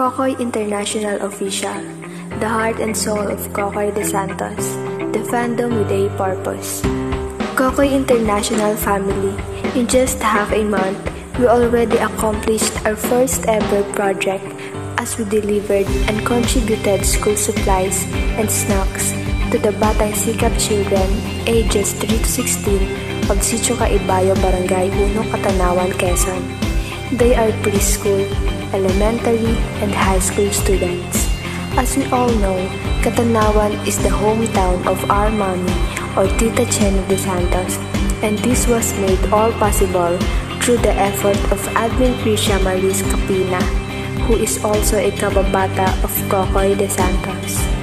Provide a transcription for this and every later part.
Kokoy International Official, the heart and soul of Kokoy de Santos, the fandom with a purpose. Kokoy International family, in just half a month, we already accomplished our first ever project as we delivered and contributed school supplies and snacks to the Batang Sikap children ages 3 to 16 of Sitio Caibayo, Barangay Uno, Katanawan, Quezon. They are preschool, elementary, and high school students. As we all know, Katanawan is the hometown of our mommy or Tita Chen de Santos, and this was made all possible through the effort of Admin Krisha Maris Capina, who is also a kababata of Kokoy de Santos.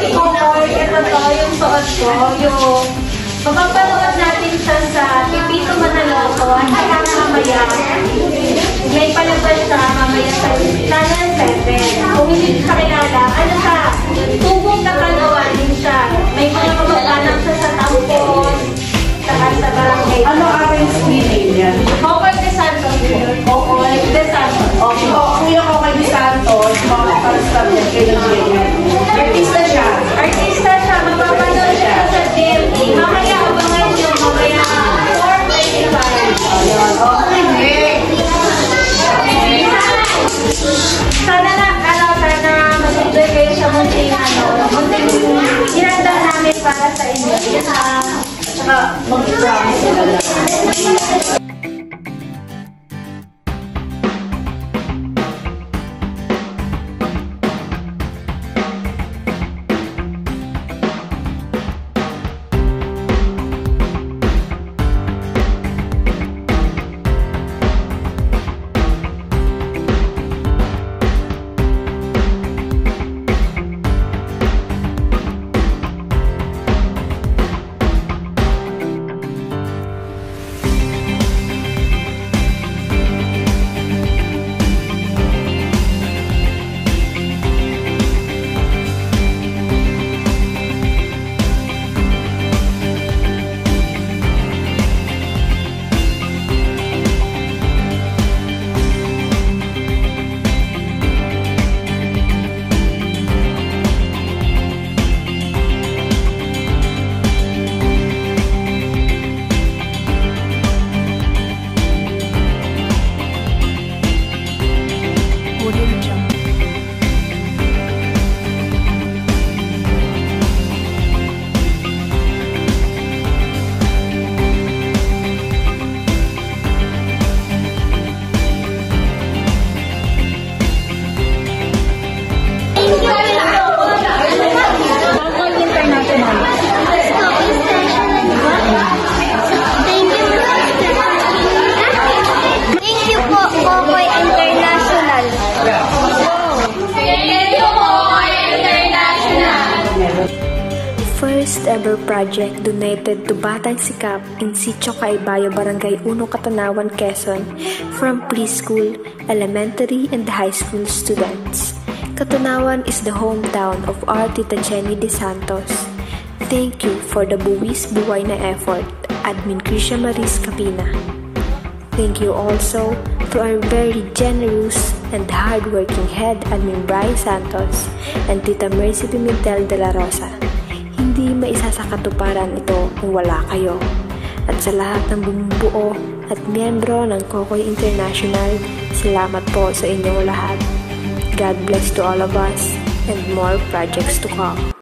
Si Kokoy. Ito to, yung suot ko. Yung mapapanood natin siya sa Pipito Manaloto. Kaya mamaya, may palabas siya mamaya sa Channel 7. Kung hindi siya kilala, mag-promise sila lang. project donated to Batang Sikap in Sitio Caibayo, Barangay Uno, Katanawan, Quezon from preschool, elementary, and high school students. Katanawan is the hometown of our Tita Jenny De Santos. Thank you for the buwis buhay na effort, Admin Krisha Maris Capina. Thank you also to our very generous and hardworking head Admin Bryce Santos and Tita Mercy Pimentel de la Rosa. Maisasakatuparan ito kung wala kayo. At sa lahat ng bumubuo at miyembro ng Kokoy International, salamat po sa inyong lahat. God bless to all of us and more projects to come.